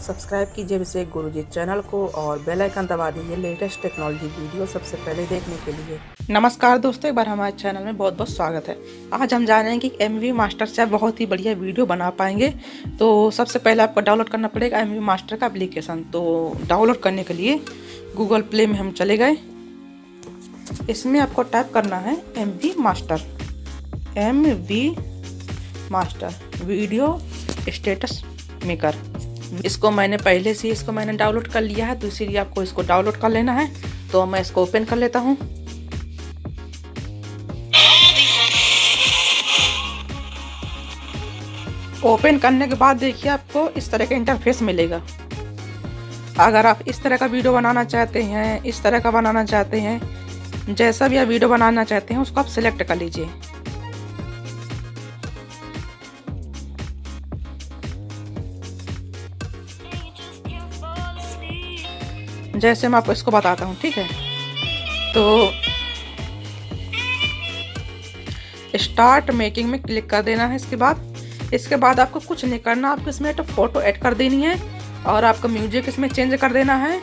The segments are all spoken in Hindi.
सब्सक्राइब कीजिए अभिषेक गुरुजी चैनल को और बेल आइकन दबा दीजिए लेटेस्ट टेक्नोलॉजी वीडियो सबसे पहले देखने के लिए। नमस्कार दोस्तों, एक बार हमारे चैनल में बहुत बहुत स्वागत है। आज हम जानेंगे कि एम वी मास्टर से आप बहुत ही बढ़िया वीडियो बना पाएँगे। तो सबसे पहले आपको डाउनलोड करना पड़ेगा एम वी मास्टर का एप्लीकेशन तो डाउनलोड करने के लिए गूगल प्ले में हम चले गए। इसमें आपको टाइप करना है M V master M V master video status maker इसको मैंने पहले से इसको मैंने डाउनलोड कर लिया है तो इसीलिए आपको इसको डाउनलोड कर लेना है। तो मैं इसको ओपन कर लेता हूँ। ओपन करने के बाद देखिए आपको इस तरह का इंटरफेस मिलेगा। अगर आप इस तरह का वीडियो बनाना चाहते हैं, इस तरह का बनाना चाहते हैं, जैसा भी आप वीडियो बनाना चाहते हैं, उसको आप सिलेक्ट कर लीजिए। जैसे मैं आपको इसको बताता हूँ, ठीक है? तो स्टार्ट मेकिंग में क्लिक कर देना है इसके बाद। इसके बाद आपको कुछ नहीं करना, आपको इसमें तो फ़ोटो ऐड कर देनी है और आपको म्यूज़िक इसमें चेंज कर देना है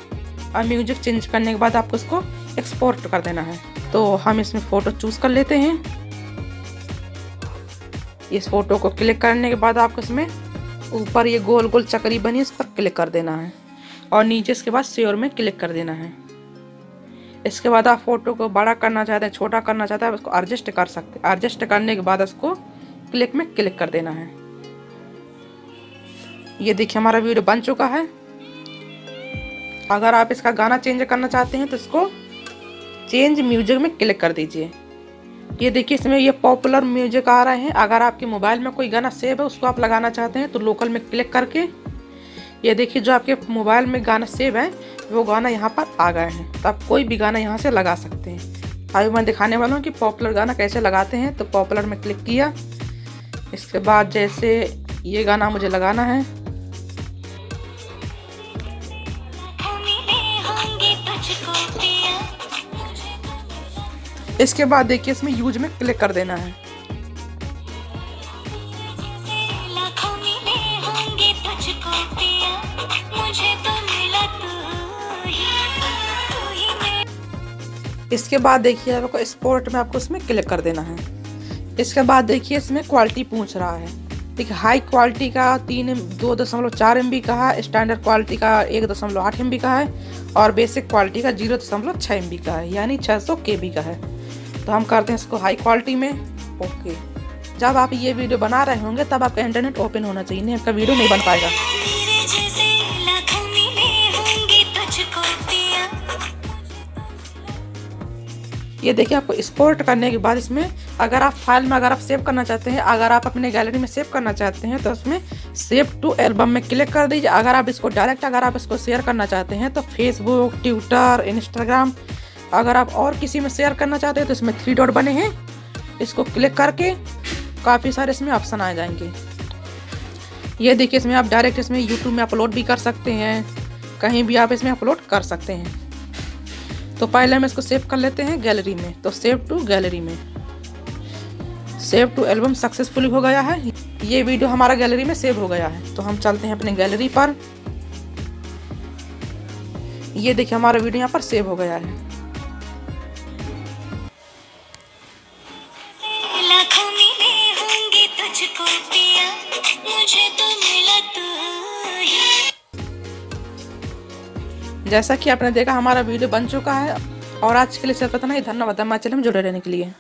और म्यूज़िक चेंज करने के बाद आपको इसको एक्सपोर्ट कर देना है। तो हम इसमें फ़ोटो चूज़ कर लेते हैं। इस फ़ोटो को क्लिक करने के बाद आपको इसमें ऊपर ये गोल गोल चक्री बनी इस पर क्लिक कर देना है। और नीचे इसके बाद श्योर में क्लिक कर देना है। इसके बाद आप फ़ोटो को बड़ा करना चाहते हैं, छोटा करना चाहते हैं उसको एडजस्ट कर सकते हैं एडजस्ट करने के बाद उसको क्लिक में क्लिक कर देना है। ये देखिए हमारा वीडियो बन चुका है। अगर आप इसका गाना चेंज करना चाहते हैं तो इसको चेंज म्यूज़िक में क्लिक कर दीजिए। ये देखिए इसमें ये पॉपुलर म्यूज़िक आ रहे हैं। अगर आपके मोबाइल में कोई गाना सेव है, उसको आप लगाना चाहते हैं तो लोकल में क्लिक करके ये देखिए, जो आपके मोबाइल में गाना सेव है, वो गाना यहाँ पर आ गए हैं। तो आप कोई भी गाना यहाँ से लगा सकते हैं। अभी मैं दिखाने वाला हूँ कि पॉपुलर गाना कैसे लगाते हैं। तो पॉपुलर में क्लिक किया। इसके बाद जैसे ये गाना मुझे लगाना है। इसके बाद देखिए, इसमें यूज़ में क्लिक कर देना है। इसके बाद देखिए आपको स्पोर्ट में आपको इसमें क्लिक कर देना है। इसके बाद देखिए इसमें क्वालिटी पूछ रहा है। है हाई क्वालिटी का तीन दो दशमलव चार एमबी का है स्टैंडर्ड क्वालिटी का एक दशमलव आठ एमबी का है और बेसिक क्वालिटी का ज़ीरो दशमलव छः एम का है यानी छः सौ के बी का है। तो हम करते हैं इसको हाई क्वालिटी में। ओके जब आप ये वीडियो बना रहे होंगे तब आपका इंटरनेट ओपन होना चाहिए नहीं आपका वीडियो नहीं बन पाएगा। ये देखिए, आपको एक्सपोर्ट करने के बाद इसमें अगर आप फ़ाइल में अगर आप सेव करना चाहते हैं, अगर आप अपने गैलरी में सेव करना चाहते हैं तो उसमें सेव टू एल्बम में क्लिक कर दीजिए। अगर आप इसको डायरेक्ट अगर आप इसको शेयर करना चाहते हैं तो फेसबुक ट्विटर इंस्टाग्राम अगर आप और किसी में शेयर करना चाहते हैं तो इसमें थ्री डॉट बने हैं। इसको क्लिक करके काफ़ी सारे इसमें ऑप्शन आ जाएँगे। ये देखिए, इसमें आप डायरेक्ट इसमें यूट्यूब में अपलोड भी कर सकते हैं। कहीं भी आप इसमें अपलोड कर सकते हैं। तो पहले हम इसको सेव कर लेते हैं गैलरी में। तो सेव टू गैलरी में। सेव टू एल्बम सक्सेसफुली हो गया है। ये वीडियो हमारा गैलरी में सेव हो गया है। तो हम चलते हैं अपने गैलरी पर। ये देखिए, हमारा वीडियो यहाँ पर सेव हो गया है। जैसा कि आपने देखा, हमारा वीडियो बन चुका है और आज के लिए सिर्फ़ इतना ही। धन्यवाद हमारे चैनल में जुड़े रहने के लिए।